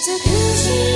这颗心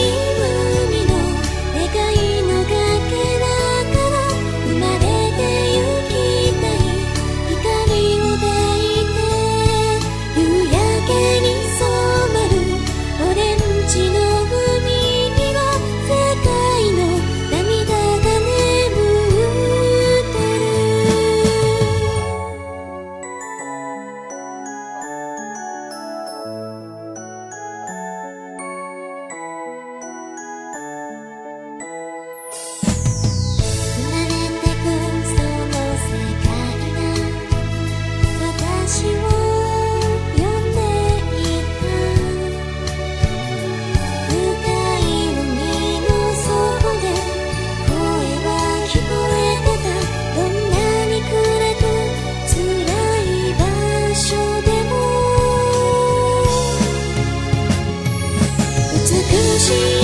see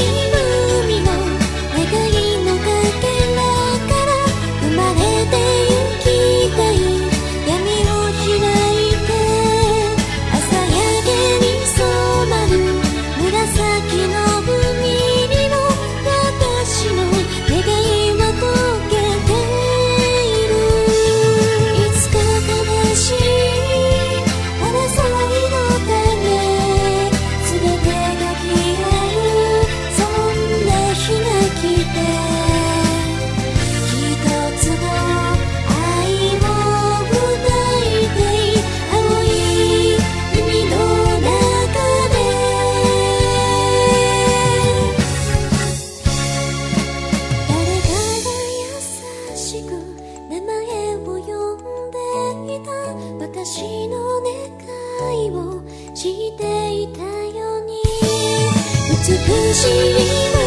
愛をしていたように。美しい